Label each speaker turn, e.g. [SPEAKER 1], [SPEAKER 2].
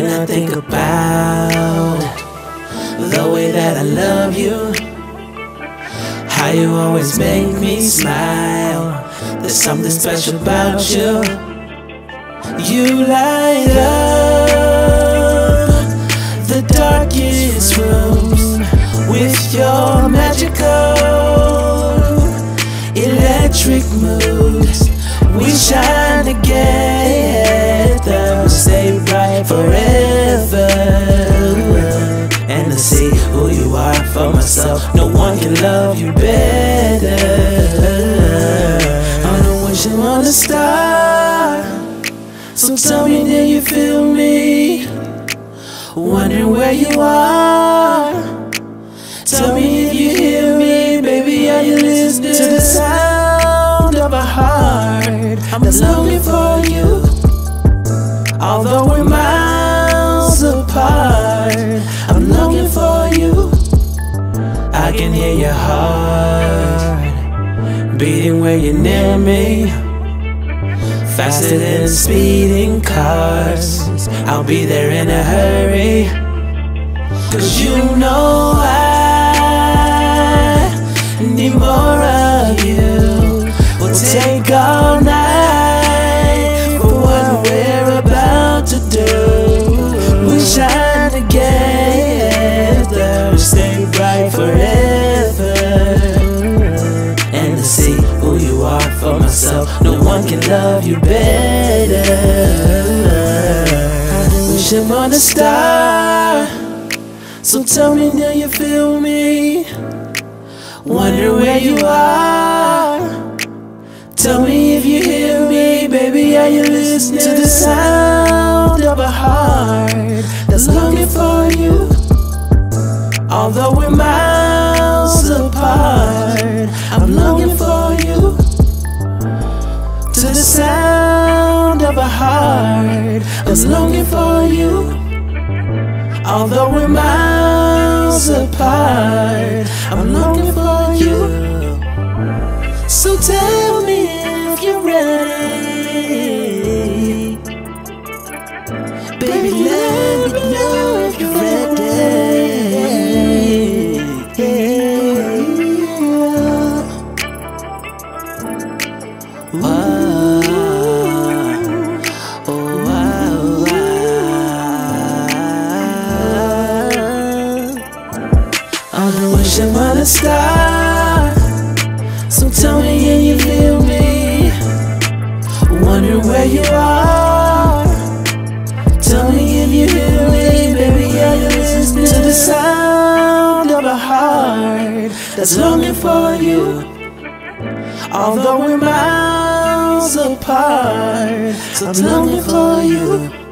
[SPEAKER 1] when I think about the way that I love you. How you always make me smile. There's something special about you. You light up the darkest rooms with your magical electric moves. We shine again forever. And to see who you are for myself, no one can love you better. I'm the wishing on a star, so tell me, do you feel me? Wondering where you are. Tell me if you hear me, baby. Are you listening to the sound of a heart? I'm looking for you. Although I can hear your heart beating where you're near me. Faster than speeding cars. I'll be there in a hurry. Cause you know I need more love you better. Wish I'm on a star. So tell me, do you feel me? Wonder where you are. Tell me if you hear me, baby. Are you listening to the sound of a heart that's longing for you? Although we're miles apart, I'm longing for that's longing for you. Although we're miles apart, I'm longing for you. So tell me if you're ready. Baby, let me know wishing on a star. So tell me, can you feel me? Wonder where you are. Tell me if you hear me, baby. Are you listening to the sound of a heart that's longing for you? Although we're miles apart, so I'm longing for you.